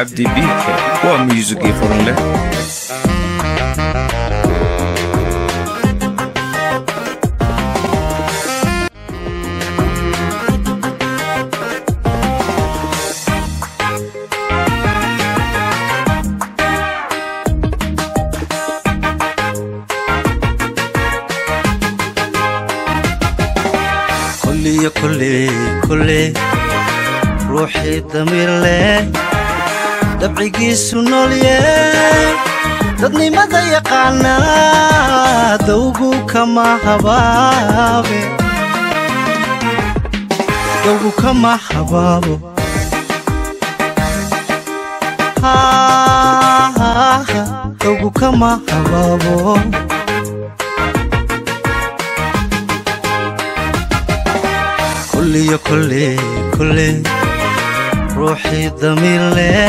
abdi bike. Qua music e كلي كلي روحي ضمير ليه dabcigiisu noolye dadnimada yaqaana dawgu kama habaabo dawgu kama habaabo ruuxii damiir leh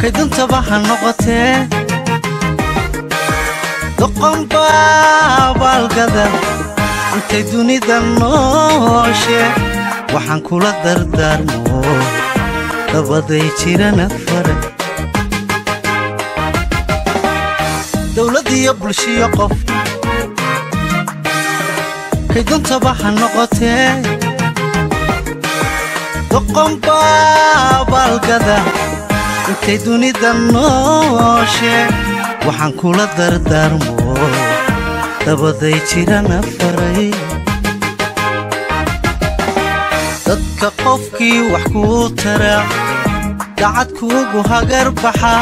kay duntaba ha noqotee. Doqonba baalgada intay dunida nooshe waxaan kula dardaarmo. Dabaday jirana fara. Dowladiyo bulshiyo qof. Kay duntaba ha noqotee. Doqonba baalgada intay dunida nooshe? Waxaan kula dardaarmo dabaday jirana faray dadka qofkii wax kuu tara dacad kuugu hagar baxa.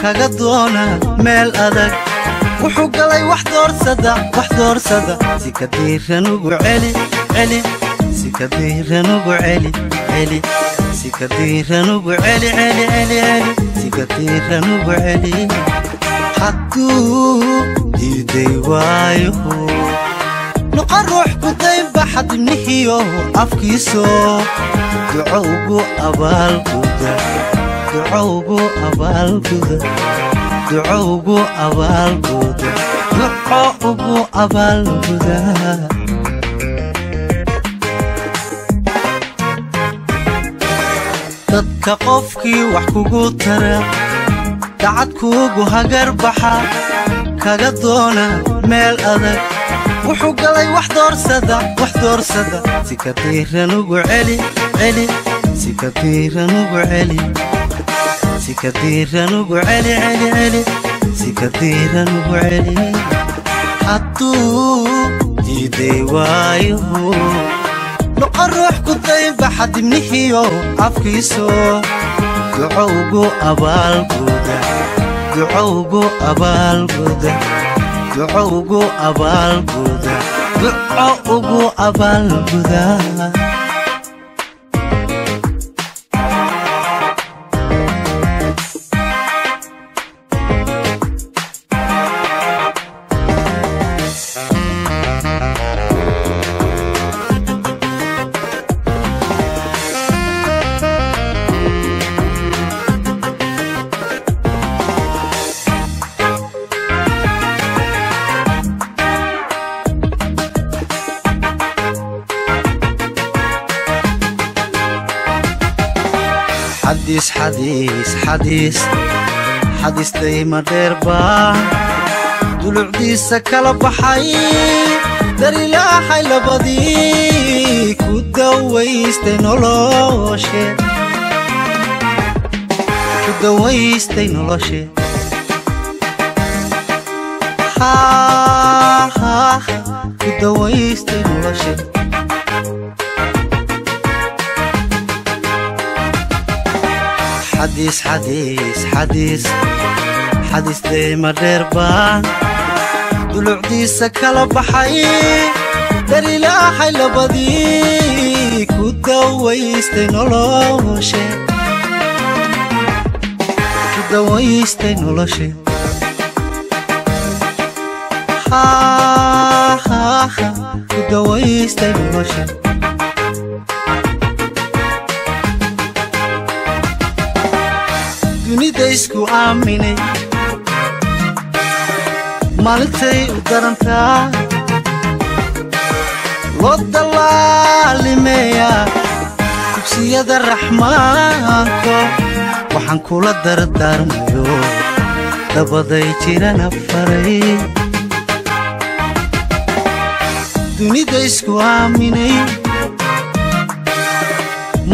Kaga doona meel adag. Wuxuu galay wax doorsada wax doorsada. Si ka diiran ugu celi celi si ka diiran ugu celi hadduu diiday waayo. Noqon ruux xadibnihiyo afkiiso. Duco ugu abaalguda duco ugu abaalguda dadka qofkii wax kugu tara dacad kuugu hagar baxa kaga doona meel adag. Wuxuu galay wax doorsada wax doorsada. Si ka diiran ugu celi celi. Si ka diiran ugu celi. Si ka diiran ugu celi celi celi. Si ka diiran ugu celi. Hadduu diiday waayo noqon ruux kudaynba xadibnihiyo afkiiso duco ugu abaalguda duco ugu abaalguda duco ugu abaalguda duco ugu abaalguda xadiis xadiis xadiis xadiis dayma dheerbaa dulucdiisa kala baxay darilaaxay labadii ku dawaystay noloshe ku dawaystay noloshe xadiis xadiis xadiis xadiis deyma dheerbaa dulucdiisa kala baxay darilaaxay labadii ku dawaystay noloshe isku aaminay maalintay u darantaa loo dallaalimeeyaa dugsiyada raxmaanko waxaan kula dardaarmayo dabaday jirana faray dunida isku aaminay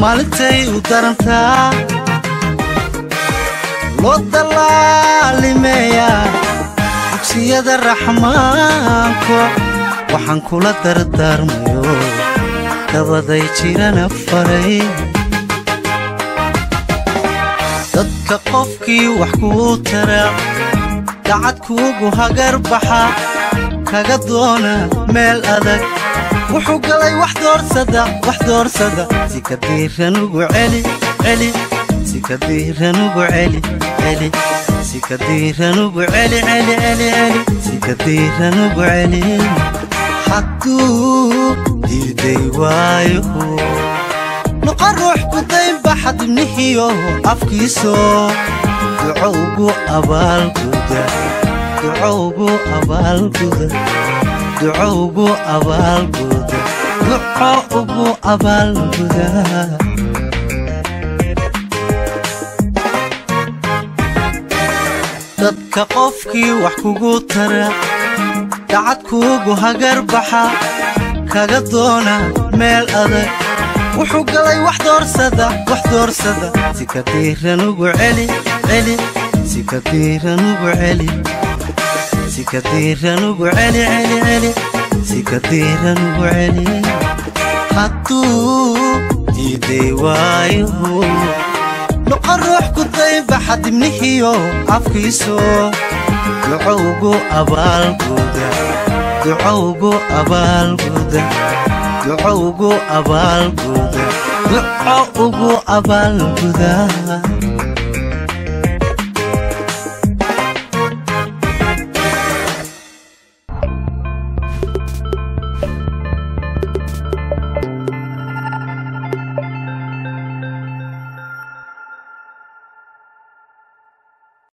maalintay u darantaa loo dallaalimeeyaa dugsiyada raxmaanko waxaan kula dardaarmayo dabaday jirana faray. Dadka qofkii wax kuu taraa dacad kuugu hagar baxa kaga doona meel adag. Wuxuu galay wax doorsada wax doorsada si ka diiran ugu celi celi si ka diiran ugu celi celi si ka diiran ugu celi celi celi celi si ka diiran ugu celi hadduu diiday waayo noqon ruux ku daynbaxa dibnihiyo afkiiso duco ugu abaalguda duco ugu abaalguda dadka qofkii wax kugu tara dacad kuugu hagar baxa kaga doona meel adag. Wuxuu galay wax doorsada wax doorsada. Si ka diiran ugu celi celi. Si ka diiran ugu celi. Si ka diiran ugu celi celi celi. Si ka diiran ugu celi. Hadduu diiday waayo noqon ruux ku daynbaxa dibnihiyo afkiiso duco ugu abaalguda. Duco ugu abaalguda. Duco ugu abaalguda. Duco ugu abaalguda